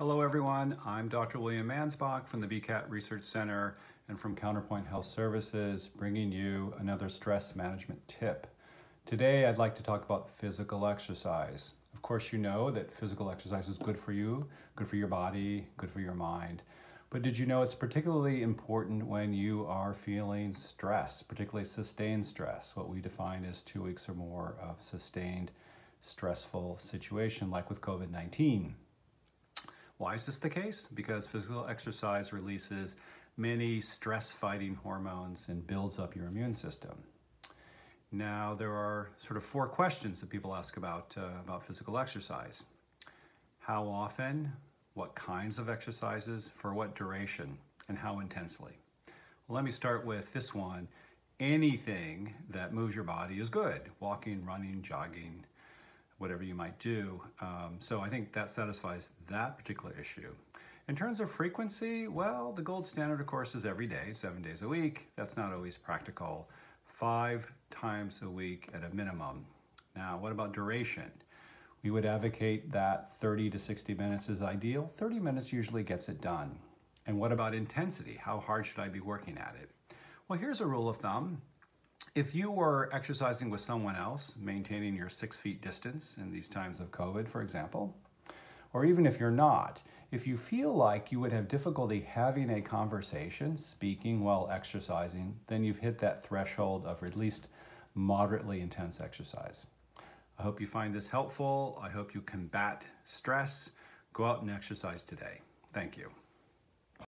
Hello everyone, I'm Dr. William Mansbach from the BCAT Research Center and from Counterpoint Health Services, bringing you another stress management tip. Today I'd like to talk about physical exercise. Of course you know that physical exercise is good for you, good for your body, good for your mind. But did you know it's particularly important when you are feeling stress, particularly sustained stress, what we define as two weeks or more of sustained stressful situation like with COVID-19. Why is this the case? Because physical exercise releases many stress-fighting hormones and builds up your immune system. Now, there are sort of four questions that people ask about, uh, about physical exercise. How often? What kinds of exercises? For what duration? And how intensely? Well, let me start with this one. Anything that moves your body is good. Walking, running, jogging, whatever you might do. Um, so I think that satisfies that particular issue. In terms of frequency, well, the gold standard, of course, is every day, seven days a week. That's not always practical. Five times a week at a minimum. Now, what about duration? We would advocate that 30 to 60 minutes is ideal. 30 minutes usually gets it done. And what about intensity? How hard should I be working at it? Well, here's a rule of thumb. If you were exercising with someone else, maintaining your six feet distance in these times of COVID, for example, or even if you're not, if you feel like you would have difficulty having a conversation, speaking while exercising, then you've hit that threshold of at least moderately intense exercise. I hope you find this helpful. I hope you combat stress. Go out and exercise today. Thank you.